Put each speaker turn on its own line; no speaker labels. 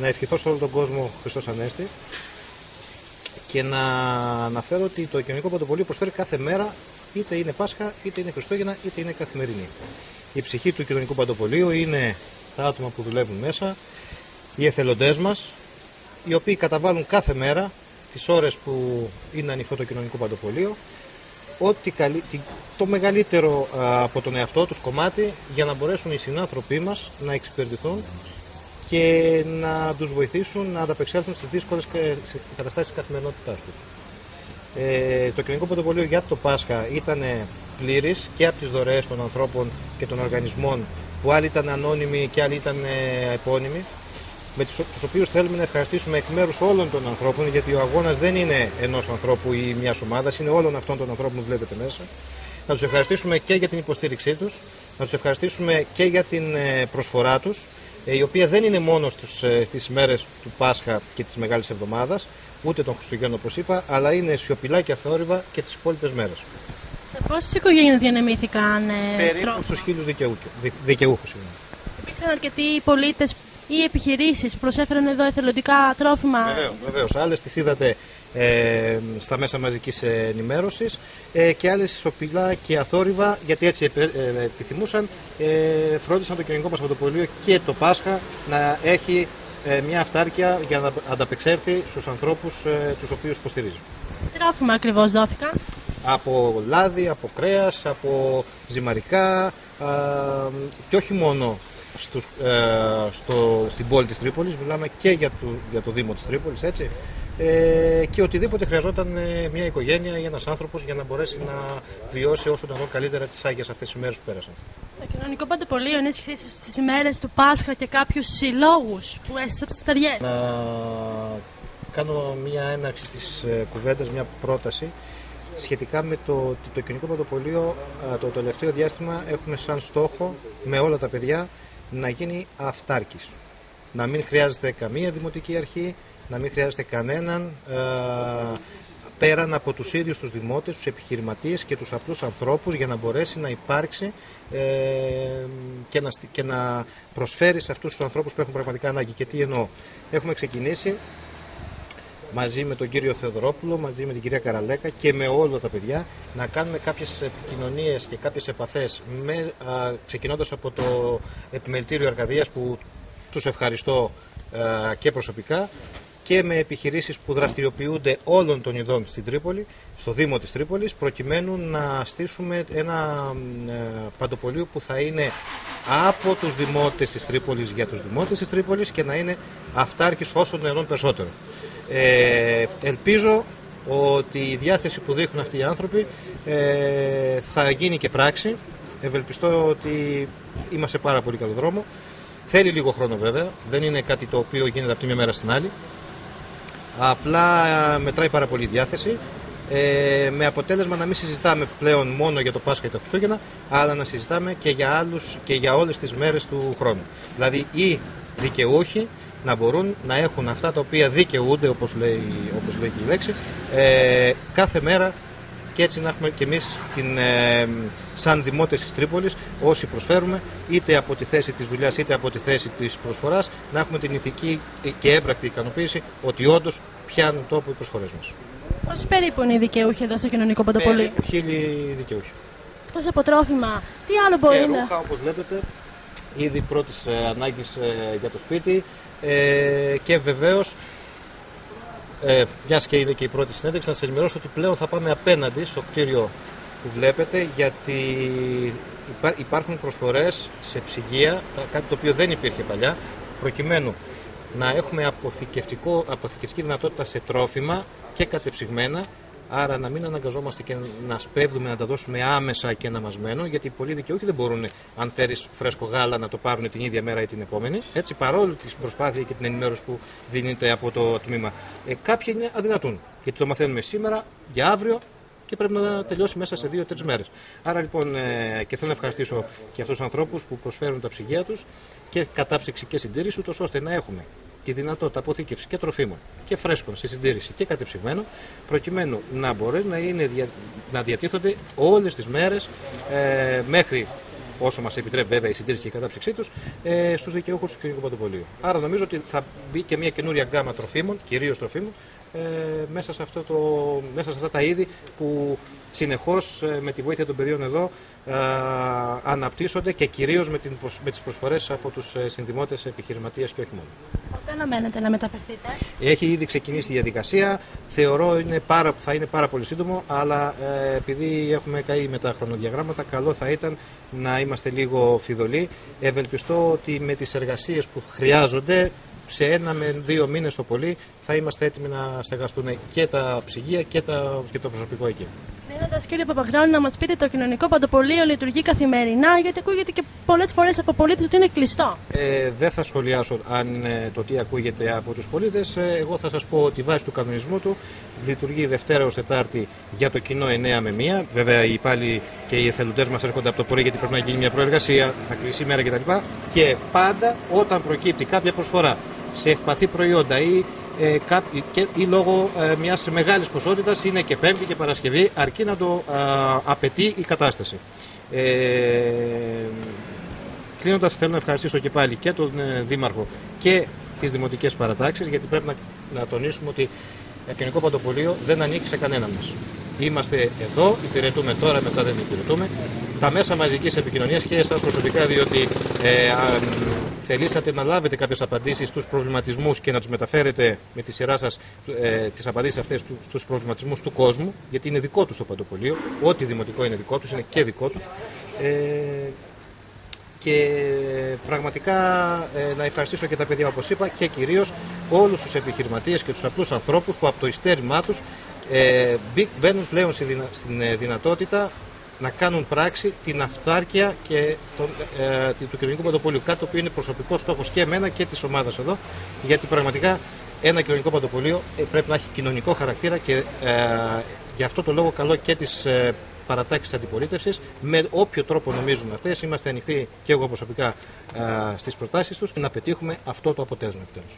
Να ευχηθώ σε όλο τον κόσμο Χριστός Ανέστη και να αναφέρω ότι το κοινωνικό παντοπολείο προσφέρει κάθε μέρα είτε είναι Πάσχα, είτε είναι Χριστούγεννα, είτε είναι καθημερινή. Η ψυχή του κοινωνικού παντοπολείου είναι τα άτομα που δουλεύουν μέσα, οι εθελοντές μας, οι οποίοι καταβάλουν κάθε μέρα τις ώρες που είναι ανοιχτό το κοινωνικό παντοπολείο, ό,τι καλύ... το μεγαλύτερο από τον εαυτό τους κομμάτι για να μπορέσουν οι συνάνθρωποι μας να εξυπηρετηθούν και να τους βοηθήσουν να ανταπεξέλθουν στις δύσκολες καταστάσεις της καθημερινότητάς τους. Ε, το κοινωνικό πρωτοβολίο για το Πάσχα ήταν πλήρης και από τις δωρεές των ανθρώπων και των οργανισμών που άλλοι ήταν ανώνυμοι και άλλοι ήταν ε, επώνυμοι με τους, τους οποίους θέλουμε να ευχαριστήσουμε εκ μέρους όλων των ανθρώπων γιατί ο αγώνας δεν είναι ενός ανθρώπου ή μιας ομάδας, είναι όλων αυτών των ανθρώπων που βλέπετε μέσα. Να τους ευχαριστήσουμε και για την υποστήριξή τους, να τους ευχαριστήσουμε και για την ε, προσφορά τους ε, η οποία δεν είναι μόνο στους, ε, στις μέρες του Πάσχα και της Μεγάλης Εβδομάδας, ούτε των Χριστουγέννων όπως είπα, αλλά είναι σιωπηλά και αθόρυβα και τις υπόλοιπες μέρες.
Σε πόσες οικογένειες γεννημήθηκαν ε,
Περίπου στους χίλιους δικαιούχους.
Υπήρξαν αρκετοί πολίτες ή επιχειρήσεις που προσέφεραν εδώ εθελοντικά τρόφιμα;
Βεβαίως, βεβαίως. Άλλες τις είδατε ε, στα μέσα μαζικής ενημέρωσης ε, και άλλες σοπηλά και αθόρυβα γιατί έτσι ε, επιθυμούσαν ε, φρόντισαν το κοινωνικό μας πρωτοπολείο και το Πάσχα να έχει ε, μια αυτάρκεια για να ανταπεξέλθει στους ανθρώπους ε, τους οποίους υποστηρίζει.
Τι τρόφιμα ακριβώς δόθηκαν;
Από λάδι, από κρέας, από ζυμαρικά και όχι μόνο στους, ε, στο, στην πόλη της Τρίπολης, μιλάμε και για το, για το Δήμο της Τρίπολης, έτσι, ε, και οτιδήποτε χρειαζόταν ε, μια οικογένεια ή ένας άνθρωπος για να μπορέσει να βιώσει όσο να καλύτερα τις Άγιες αυτές τις μέρες που πέρασαν.
Το κοινωνικό παντεπολείο ενίσχυσε στις ημέρες του Πάσχα και κάποιους συλλόγους που έστησαν από τις ταιριές.
Να κάνω μια έναρξη της ε, κουβέντας, μια πρόταση σχετικά με το ότι το κοινωνικό παντοπολείο το τελευταίο διάστημα έχουμε σαν στόχο με όλα τα παιδιά να γίνει αυτάρκης. Να μην χρειάζεται καμία δημοτική αρχή, να μην χρειάζεται κανέναν ε, πέραν από τους ίδιους τους δημότες, τους επιχειρηματίες και τους απλούς ανθρώπους για να μπορέσει να υπάρξει ε, και, να, και να προσφέρει σε αυτούς τους ανθρώπους που έχουν πραγματικά ανάγκη. Και τι εννοώ. Έχουμε ξεκινήσει μαζί με τον κύριο Θεοδωρόπουλο, μαζί με την κυρία Καραλέκα και με όλα τα παιδιά να κάνουμε κάποιες επικοινωνίες και κάποιες επαφές με, ξεκινώντας από το Επιμελητήριο Αρκαδίας που τους ευχαριστώ και προσωπικά και με επιχειρήσεις που δραστηριοποιούνται όλων των ειδών στην Τρίπολη, στο Δήμο της Τρίπολης, προκειμένου να στήσουμε ένα ε, παντοπολείο που θα είναι από τους δημότες της Τρίπολης για τους δημότες της Τρίπολης και να είναι αυτάρκης όσο δυνατόν περισσότερο. Ε, ελπίζω ότι η διάθεση που δείχνουν αυτοί οι άνθρωποι ε, θα γίνει και πράξη. Ευελπιστώ ότι είμαστε πάρα πολύ καλό δρόμο. Θέλει λίγο χρόνο βέβαια, δεν είναι κάτι το οποίο γίνεται από τη μια μέρα στην άλλη. Απλά μετράει πάρα πολύ η διάθεση. Ε, με αποτέλεσμα να μην συζητάμε πλέον μόνο για το Πάσχα και τα Χριστούγεννα, αλλά να συζητάμε και για, άλλους, και για όλες τις μέρες του χρόνου. Δηλαδή οι δικαιούχοι να μπορούν να έχουν αυτά τα οποία δικαιούνται, όπως λέει, όπως λέει και η λέξη, ε, κάθε μέρα και έτσι να έχουμε και εμείς την, ε, σαν δημότες της Τρίπολης όσοι προσφέρουμε είτε από τη θέση της δουλειάς είτε από τη θέση της προσφοράς να έχουμε την ηθική και έμπρακτη ικανοποίηση ότι όντως πιάνουν τόπο οι προσφορές μας.
Πόσοι περίπου είναι οι δικαιούχοι εδώ στο κοινωνικό πρωτοπολί;
Περίπου χίλιοι δικαιούχοι.
Πόσα αποτρόφιμα, τι άλλο μπορεί
και
να...
ρούχα όπως βλέπετε, ήδη πρώτης ε, ανάγκης ε, για το σπίτι ε, και βεβαίως ε, μιας και είναι και η πρώτη συνέντευξη, να σας ενημερώσω ότι πλέον θα πάμε απέναντι στο κτίριο που βλέπετε, γιατί υπάρχουν προσφορές σε ψυγεία, κάτι το οποίο δεν υπήρχε παλιά, προκειμένου να έχουμε αποθηκευτικό, αποθηκευτική δυνατότητα σε τρόφιμα και κατεψυγμένα Άρα να μην αναγκαζόμαστε και να σπέβδουμε να τα δώσουμε άμεσα και να μα μένουν, γιατί πολλοί δικαιούχοι δεν μπορούν, αν φέρεις φρέσκο γάλα, να το πάρουν την ίδια μέρα ή την επόμενη. Έτσι, παρόλο τη προσπάθεια και την ενημέρωση που δίνεται από το τμήμα. Ε, κάποιοι είναι αδυνατούν, γιατί το μαθαίνουμε σήμερα για αύριο και πρέπει να τελειώσει μέσα σε δύο-τρεις μέρες. Άρα λοιπόν ε, και θέλω να ευχαριστήσω και αυτούς τους ανθρώπους που προσφέρουν τα ψυγεία τους και κατάψυξη και συντήρηση, ούτως ώστε να έχουμε τη δυνατότητα αποθήκευσης και τροφίμων και φρέσκων στη συντήρηση και κατεψυγμένων, προκειμένου να μπορεί να, είναι, να διατίθονται όλες τις μέρες ε, μέχρι όσο μας επιτρέπει βέβαια η συντήρηση και η κατάψυξή τους, ε, στους δικαιούχους του κοινωνικού παντοπολίου. Άρα νομίζω ότι θα μπει και μια καινούρια γκάμα τροφίμων, κυρίως τροφίμων, ε, μέσα, σε αυτό το, μέσα σε αυτά τα είδη που συνεχώς ε, με τη βοήθεια των παιδιών εδώ ε, αναπτύσσονται και κυρίως με, την, με τις προσφορές από τους ε, συνδημότες επιχειρηματίες και όχι μόνο.
Πότε αναμένετε να μεταφερθείτε,
Έχει ήδη ξεκινήσει η διαδικασία. Θεωρώ είναι πάρα, θα είναι πάρα πολύ σύντομο, αλλά ε, επειδή έχουμε καεί με τα χρονοδιαγράμματα, καλό θα ήταν να είμαστε λίγο φιδωλοί. Ευελπιστώ ότι με τις εργασίες που χρειάζονται σε ένα με δύο μήνες το πολύ θα είμαστε έτοιμοι να στεγαστούν και τα ψυγεία και, τα, και το προσωπικό εκεί.
Κλείνοντας, κύριε Παπαγράνου, να μας πείτε το κοινωνικό παντοπολείο λειτουργεί καθημερινά, γιατί ακούγεται και πολλές φορές από πολίτες ότι είναι κλειστό.
Ε, δεν θα σχολιάσω αν ε, το τι ακούγεται από τους πολίτες. Ε, εγώ θα σας πω ότι βάσει του κανονισμού του λειτουργεί Δευτέρα ως Τετάρτη για το κοινό 9 με 1. Βέβαια οι υπάλληλοι και οι εθελοντές μας έρχονται από το πρωί γιατί πρέπει να γίνει μια προεργασία, να κλείσει η μέρα κτλ. Και πάντα όταν προκύπτει κάποια προσφορά σε ευπαθή προϊόντα ή, ε, κά- και, ή λόγω ε, μιας μεγάλης ποσότητας είναι και Πέμπτη και Παρασκευή αρκεί να το ε, απαιτεί η κατάσταση. Ε, Κλείνοντας, θέλω να ευχαριστήσω και πάλι και τον ε, Δήμαρχο και τις δημοτικές παρατάξεις, γιατί πρέπει να, να τονίσουμε ότι το κοινωνικό παντοπολείο δεν ανήκει σε κανέναν μας. Είμαστε εδώ, υπηρετούμε τώρα, μετά δεν υπηρετούμε. Τα μέσα μαζικής επικοινωνίας και εσάς προσωπικά, διότι ε, α, θελήσατε να λάβετε κάποιες απαντήσεις στους προβληματισμούς και να τους μεταφέρετε με τη σειρά σας ε, τις απαντήσεις αυτές στους προβληματισμούς του κόσμου, γιατί είναι δικό τους το παντοπολείο. Ό,τι δημοτικό είναι δικό τους, είναι και δικό τους. Ε, και πραγματικά ε, να ευχαριστήσω και τα παιδιά όπως είπα και κυρίως όλους τους επιχειρηματίες και τους απλούς ανθρώπους που από το ιστέρημά τους ε, μπη- μπαίνουν πλέον στη δυνα- στην ε, δυνατότητα να κάνουν πράξη την αυτάρκεια και τον, ε, τη- του κοινωνικού παντοπολίου. Κάτι το οποίο είναι προσωπικό στόχος και εμένα και της ομάδας εδώ, γιατί πραγματικά ένα κοινωνικό παντοπολείο ε, πρέπει να έχει κοινωνικό χαρακτήρα και ε, γι' αυτό το λόγο καλό και τι ε, παρατάξεις αντιπολίτευσης με όποιο τρόπο νομίζουν αυτές. Είμαστε ανοιχτοί και εγώ προσωπικά ε, στις προτάσεις τους να πετύχουμε αυτό το αποτέλεσμα επιτέλους.